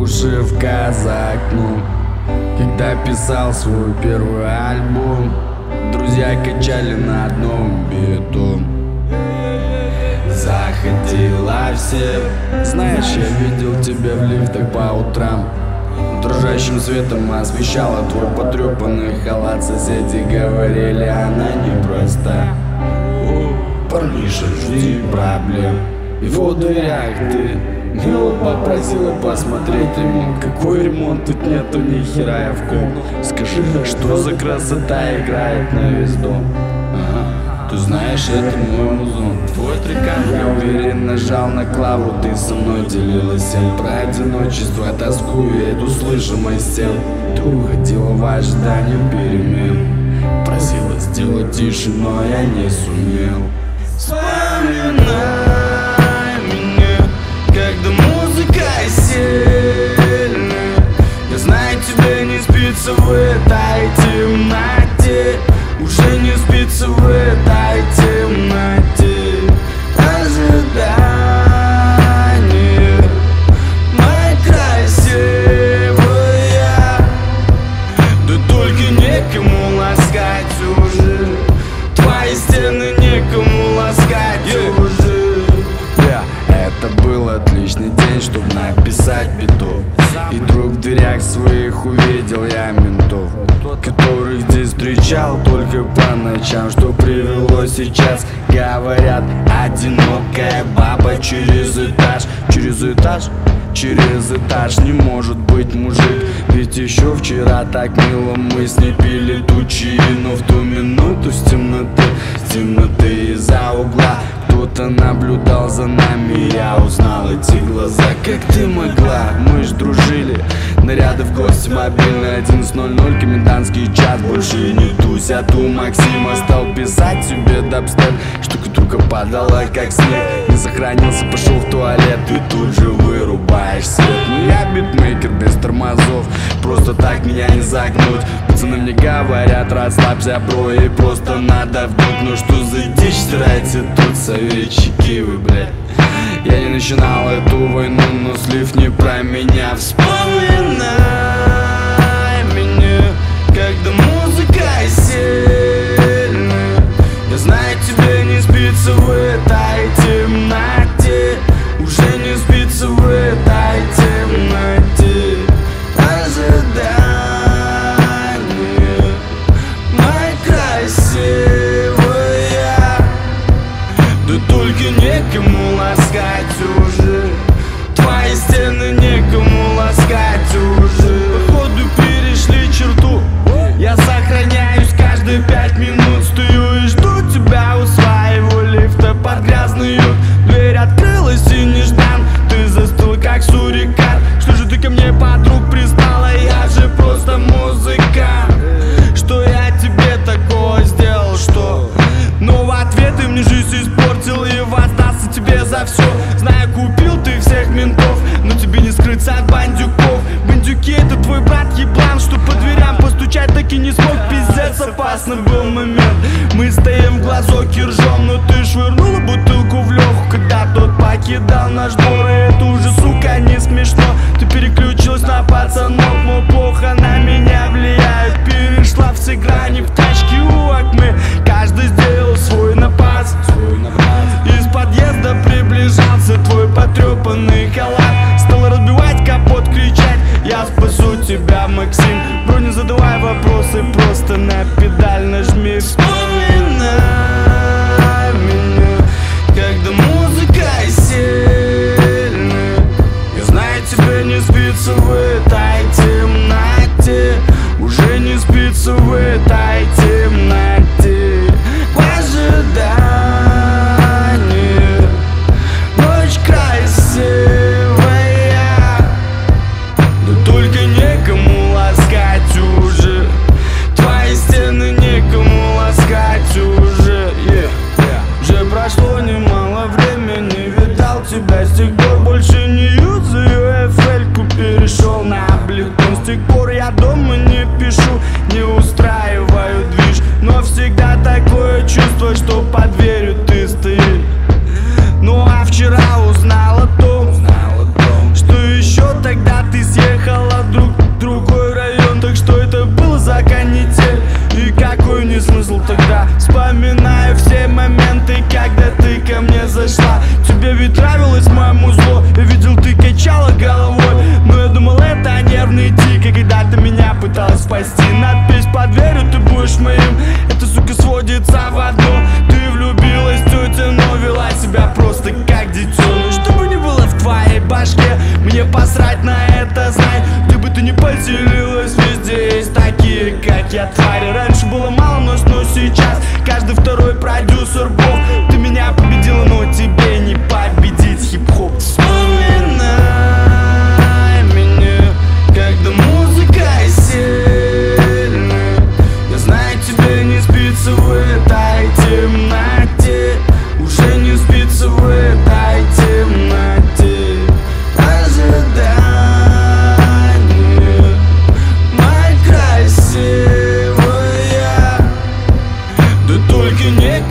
Ушивка за окном Когда писал свой первый альбом. Друзья качали на одном биту. Заходила все. Знаешь, я видел тебя в лифтах по утрам. Дрожащим светом освещала твой потрепанный халат. Соседи говорили, она непроста. Парниша, жди проблем. И в дверях ты Мило попросила посмотреть ремонт Какой ремонт? Тут нету ни хера я в ком Скажи, что за красота играет на весь дом? Ага. Ты знаешь, это мой музон Твой трекан, я уверен, нажал на клаву Ты со мной делилась всем про одиночество Тоску я иду слышимость тем Ты уходила в ожидании перемен Просила сделать тише, но я не сумел Вспоминай дверях своих увидел я ментов Которых здесь встречал только по ночам. Что привело сейчас, говорят Одинокая баба через этаж Через этаж? Через этаж. Не может быть мужик Ведь еще вчера так мило мы с ней пили тучи Но в ту минуту с темноты, с темноты из-за угла Кто-то наблюдал за нами. Я узнал эти глаза, как ты могла? Мы ж дружили, наряды в гости Мобильный 11.00, комендантский час Больше не тусь, а ту Максима Стал писать себе дабстеп. Штука-тука падала, как снег. Не сохранился, пошел в туалет. И тут же вырубаешь свет. Ну я битмейкер без тормозов. Просто так меня не загнуть. Пацаны мне говорят, расслабься, бро И просто надо вдуть Ну что за дичь стирайте тут советчики вы, блядь я не начинал эту войну, но слив не про меня. Вспоминай меня, когда музыка сильная. Я знаю, тебе не спится в Знаю, купил ты всех ментов Но тебе не скрыться от бандюков. Бандюки это твой брат еблан Что по дверям постучать так и не смог. Пиздец, опасный был момент. Мы стоим в глазок и ржем Но ты швырнула бутылку в Леху Когда тот покидал наш двор. И это уже, сука, не смешно. Ты переключилась на пацанов Но плохо на меня влияет Перешла все грани в тачке у Акме вопросы, просто на педаль нажми. Вспоминай меня, когда музыка сильная. Я знаю, тебе не спится в что под дверью ты стоишь. Ну а вчера узнала том, что еще тогда ты съехала друг в другой район. Так что это был за канитель? И какой не смысл пыталась спасти. Надпись под дверью, ты будешь моим Эта сука сводится в одно Ты влюбилась, тетя, но вела себя просто как дитё. Ну что бы было в твоей башке Мне посрать на это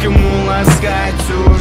Кому ласкать уже